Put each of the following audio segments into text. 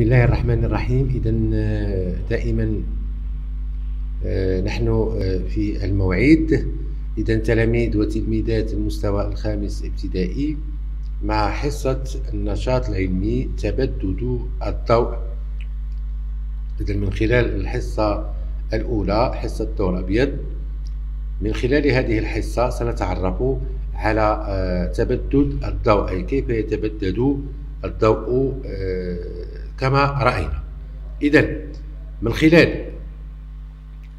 بسم الله الرحمن الرحيم. إذا دائما آه، نحن آه، في الموعد. إذا تلاميذ وتلميذات المستوى الخامس ابتدائي مع حصة النشاط العلمي تبدد الضوء. إذا من خلال الحصة الأولى حصة الضوء الأبيض من خلال هذه الحصة سنتعرف على آه، تبدد الضوء أي كيف يتبدد الضوء كما رأينا. إذا من خلال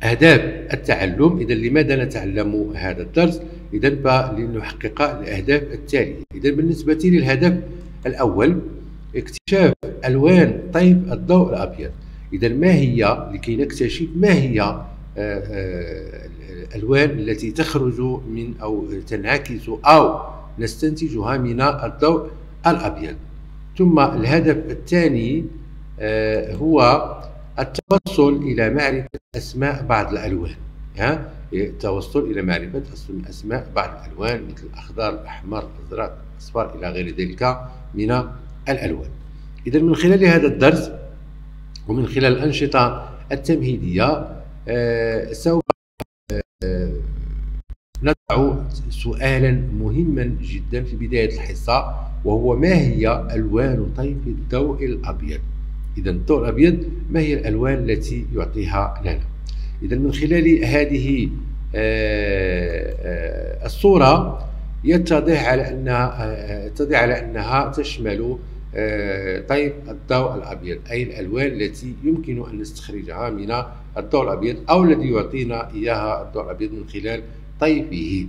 أهداف التعلم إذا لماذا نتعلم هذا الدرس؟ إذا لنحقق الأهداف التالية. إذا بالنسبة للهدف الأول اكتشاف ألوان طيف الضوء الأبيض. إذا ما هي لكي نكتشف ما هي آه، آه، الألوان التي تخرج من أو تنعكس أو نستنتجها من الضوء الأبيض. ثم الهدف الثاني آه، هو التوصل إلى معرفة أسماء بعض الألوان. التوصل إلى معرفة أسماء بعض الألوان مثل الأخضر الأحمر الأزرق الأصفر إلى غير ذلك من الألوان. إذا من خلال هذا الدرس ومن خلال الأنشطة التمهيدية آه، سوف سؤالا مهما جدا في بداية الحصة وهو ما هي ألوان طيف الضوء الأبيض؟ إذا الضوء الأبيض ما هي الألوان التي يعطيها لنا؟ إذا من خلال هذه آه، آه، الصورة يتضح على أنها آه، يتضح على أنها تشمل طيف الضوء الأبيض أي الألوان التي يمكن أن نستخرجها من الضوء الأبيض أو الذي يعطينا إياها الضوء الأبيض من خلال طيفه.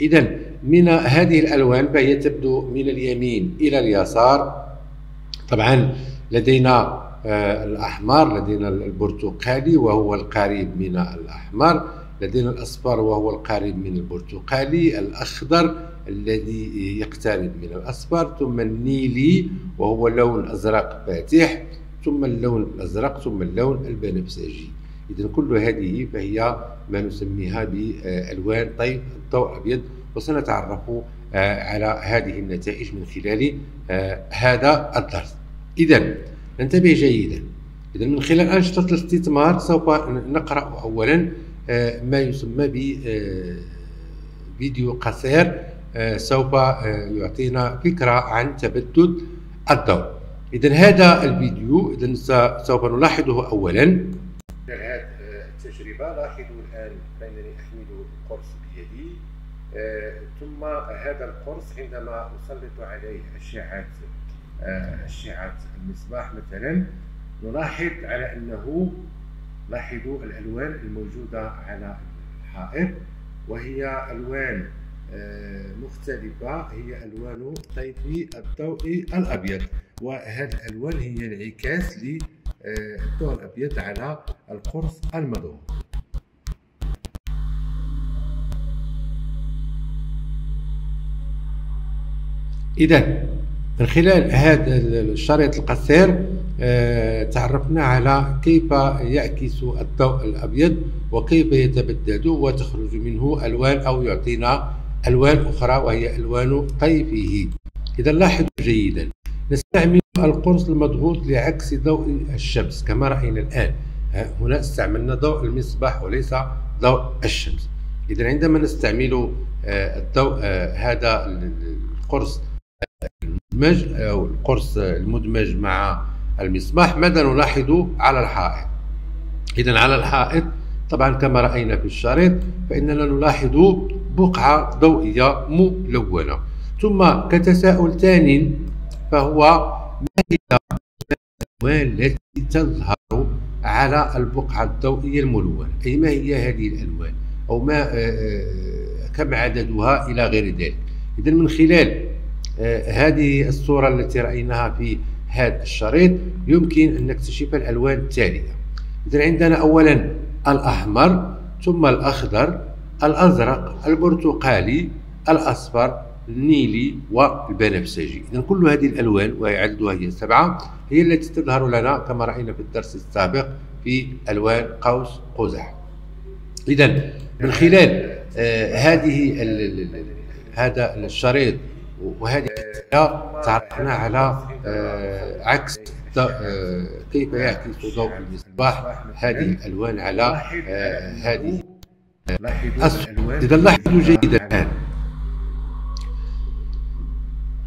إذا من هذه الألوان فهي تبدو من اليمين إلى اليسار. طبعا لدينا آه، الأحمر لدينا البرتقالي وهو القريب من الأحمر. لدينا الأصفر وهو القريب من البرتقالي. الأخضر الذي يقترب من الأصفر. ثم النيلي وهو لون أزرق فاتح. ثم اللون الأزرق ثم اللون البنفسجي. إذا كل هذه فهي ما نسميها بألوان طيف الضوء الأبيض وسنتعرف آه، على هذه النتائج من خلال آه، هذا الدرس. إذا ننتبه جيدا. إذا من خلال أنشطة الاستثمار سوف نقرأ أولا آه، ما يسمى ب فيديو قصير سوف يعطينا فكرة عن تبدد الضوء. إذا هذا الفيديو إذا سوف نلاحظه أولا. لاحظوا الآن فإنني أحمل القرص بيدي آه، ثم هذا القرص عندما أسلط عليه أشعة آه، أشعة المصباح مثلا نلاحظ على أنه لاحظوا الألوان الموجودة على الحائط وهي ألوان آه، مختلفة هي ألوان طيف الضوء الأبيض وهذه الألوان هي انعكاس للضوء الأبيض على القرص المدور إذا من خلال هذا الشريط القصير آه، تعرفنا على كيف يعكس الضوء الأبيض وكيف يتبدد وتخرج منه ألوان أو يعطينا ألوان أخرى وهي ألوان طيفه إذا لاحظوا جيدا نستعمل القرص المضغوط لعكس ضوء الشمس كما رأينا الآن. هنا استعملنا ضوء المصباح وليس ضوء الشمس. إذا عندما نستعمل آه، الضوء آه، هذا القرص المدمج أو القرص المدمج مع المصباح ماذا نلاحظ على الحائط. إذا على الحائط طبعا كما رأينا في الشريط فإننا نلاحظ بقعة ضوئية ملونة. ثم كتساؤل ثاني فهو ما هي الألوان التي تظهر على البقعة الضوئية الملونة؟ أي ما هي هذه الألوان؟ أو ما آه، آه، كم عددها إلى غير ذلك؟ إذا من خلال هذه الصورة التي رأيناها في هذا الشريط يمكن أن نكتشف الألوان التالية. إذا عندنا أولا الأحمر ثم الأخضر الأزرق البرتقالي الأصفر النيلي والبنفسجي. إذا كل هذه الألوان وهي عددها هي سبعة هي التي تظهر لنا كما رأينا في الدرس السابق في ألوان قوس قزح. إذا من خلال آه هذه هذا الشريط وهذه تعرفنا على آه عكس كيف يعكس ضوء المصباح هذه الألوان على هذه. إذا لاحظوا جيدا الآن.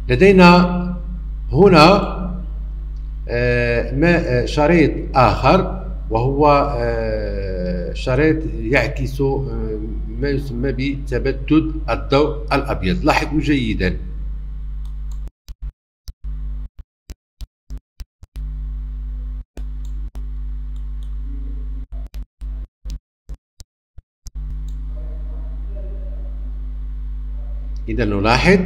لدينا هنا ما شريط آخر وهو شريط يعكس ما يسمى بتبدد الضوء الأبيض. لاحظوا جيدا. إذا نلاحظ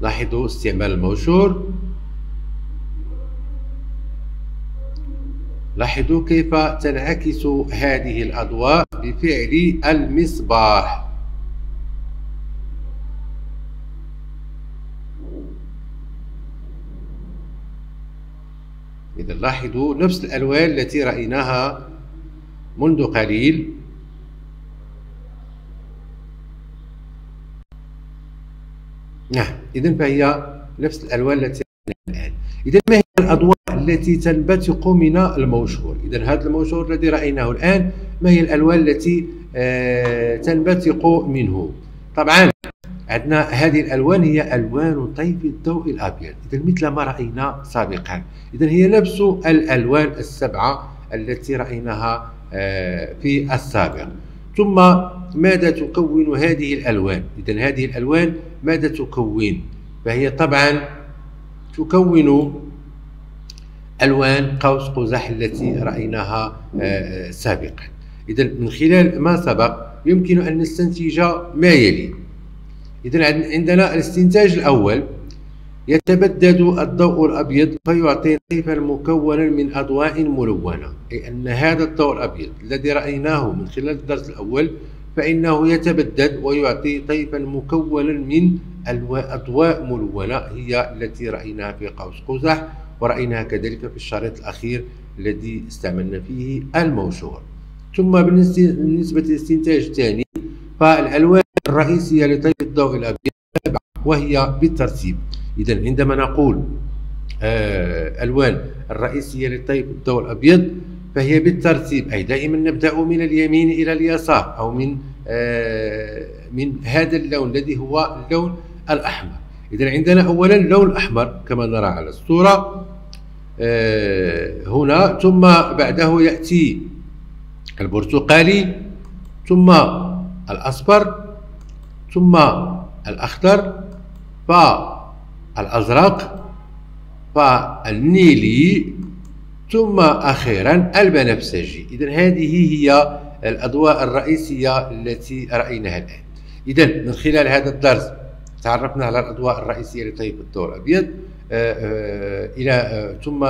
لاحظوا استعمال الموشور. لاحظوا كيف تنعكس هذه الأضواء بفعل المصباح. إذا لاحظوا نفس الألوان التي رأيناها منذ قليل. نعم. إذا فهي نفس الألوان التي الآن. إذا ما هي الأضواء التي تنبثق من الموشور؟ إذا هذا الموشور الذي رأيناه الآن ما هي الألوان التي آه تنبثق منه؟ طبعا عندنا هذه الألوان هي ألوان طيف الضوء الأبيض. إذا مثل ما رأينا سابقا. إذا هي نفس الألوان السبعة التي رأيناها آه في السابق. ثم ماذا تكون هذه الألوان؟ إذا هذه الألوان ماذا تكون؟ فهي طبعا تكون ألوان قوس قزح التي رأيناها آه، سابقا. إذا من خلال ما سبق يمكن أن نستنتج ما يلي. إذا عندنا الاستنتاج الأول. يتبدد الضوء الأبيض فيعطي طيفا مكونا من أضواء ملونة. أي أن هذا الضوء الأبيض الذي رأيناه من خلال الدرس الأول فإنه يتبدد ويعطي طيفا مكونا من أضواء ملونة هي التي رأيناها في قوس قزح ورأيناها كذلك في الشريط الأخير الذي استعملنا فيه الموشور ثم بالنسبة للاستنتاج الثاني فالألوان الرئيسية لطيف الضوء الأبيض وهي بالترتيب. إذا عندما نقول آه الألوان الرئيسية لطيف الضوء الأبيض فهي بالترتيب أي دائما نبدأ من اليمين إلى اليسار أو من آه من هذا اللون الذي هو اللون الأحمر. إذا عندنا أولا اللون الأحمر كما نرى على الصورة. آه هنا ثم بعده يأتي البرتقالي ثم الأصفر ثم الأخضر فالأزرق فالنيلي ثم أخيرا البنفسجي. إذا هذه هي الأضواء الرئيسية التي رأيناها الآن. إذا من خلال هذا الدرس تعرفنا على الأضواء الرئيسية لطيف الضوء الأبيض. آه، آه، إلى آه، ثم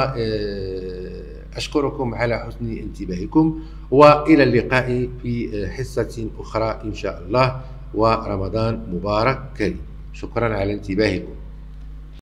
أشكركم على حسن انتباهكم وإلى اللقاء في حصة أخرى إن شاء الله ورمضان مبارك كريم. شكرا على انتباهكم.